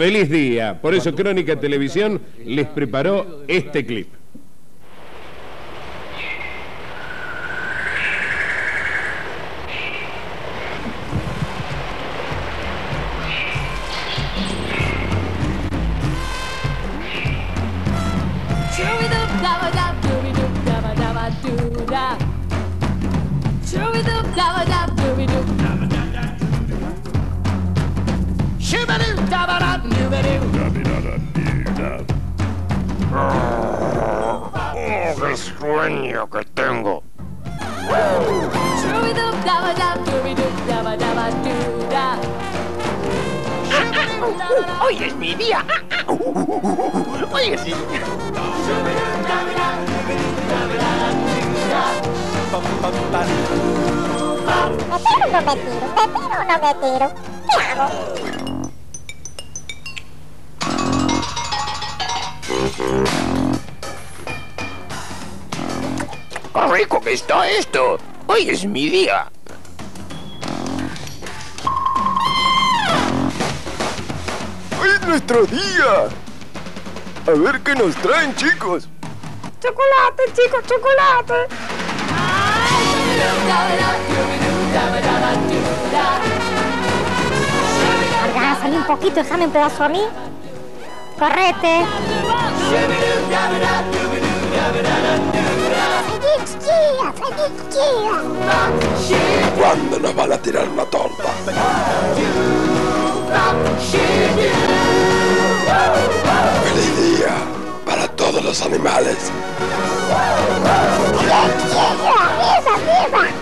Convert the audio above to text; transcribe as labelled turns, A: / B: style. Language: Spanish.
A: Feliz día. Por eso Crónica Televisión les preparó este clip.
B: ¡Qué sueño que tengo!
C: Hoy es mi día. Hoy es mi día.
D: ¿Me tiro o no me tiro? ¿Me tiro o no me tiro? ¿Qué hago?
C: Rico que está esto! Hoy es mi día.
B: ¡Hoy es nuestro día! A ver qué nos traen, chicos.
D: ¡Chocolate, chicos, chocolate! Organa, salí un poquito, déjame un pedazo a mí. Correte.
B: ¿Cuándo nos van a tirar la torta? ¡Feliz día para todos los animales! ¡Viva, viva!